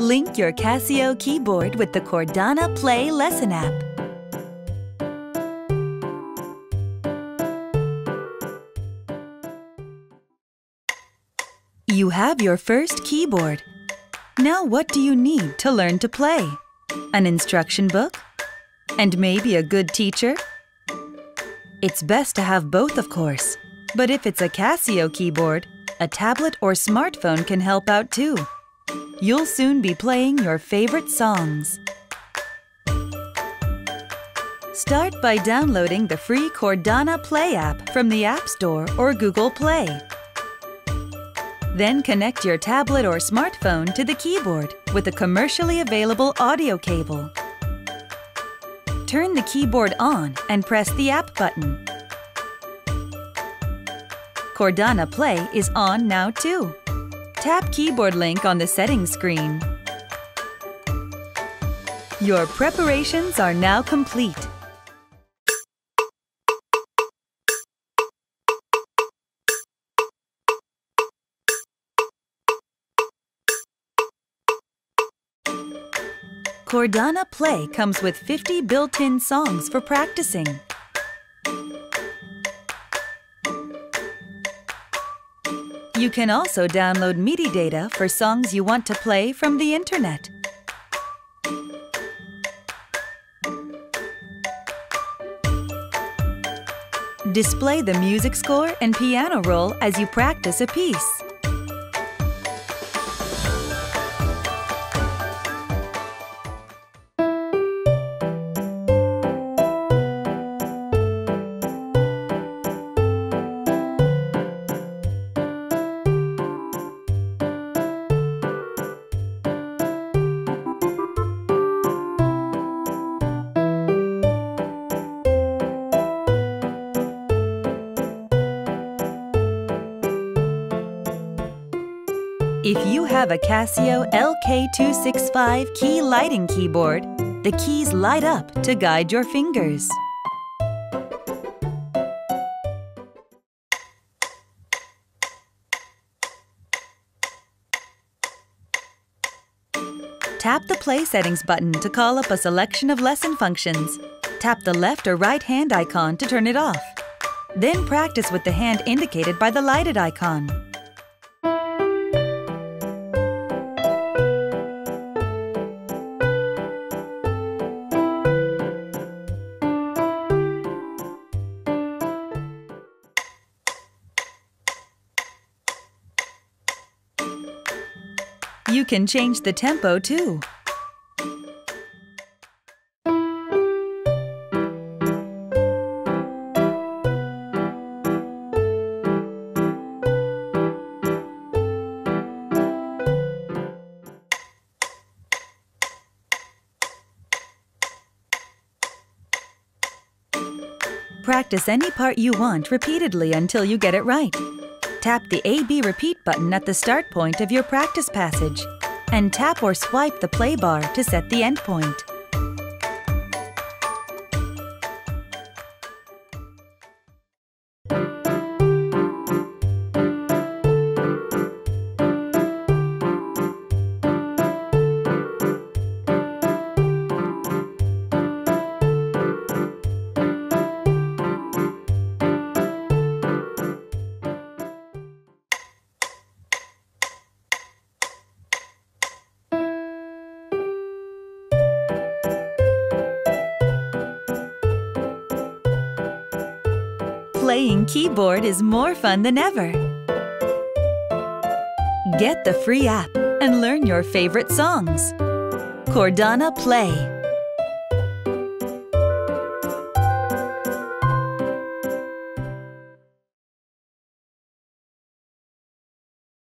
Link your Casio keyboard with the Chordana Play Lesson app. You have your first keyboard. Now what do you need to learn to play? An instruction book? And maybe a good teacher? It's best to have both, of course. But if it's a Casio keyboard, a tablet or smartphone can help out too. You'll soon be playing your favorite songs. Start by downloading the free Chordana Play app from the App Store or Google Play. Then connect your tablet or smartphone to the keyboard with a commercially available audio cable. Turn the keyboard on and press the app button. Chordana Play is on now too. Tap keyboard link on the settings screen. Your preparations are now complete. Chordana Play comes with 50 built-in songs for practicing. You can also download MIDI data for songs you want to play from the internet. Display the music score and piano roll as you practice a piece. If you have a Casio LK265 key lighting keyboard, the keys light up to guide your fingers. Tap the Play Settings button to call up a selection of lesson functions. Tap the left or right hand icon to turn it off. Then practice with the hand indicated by the lighted icon. You can change the tempo too. Practice any part you want repeatedly until you get it right. Tap the A-B repeat button at the start point of your practice passage and tap or swipe the play bar to set the end point. Playing keyboard is more fun than ever. Get the free app and learn your favorite songs. Chordana Play.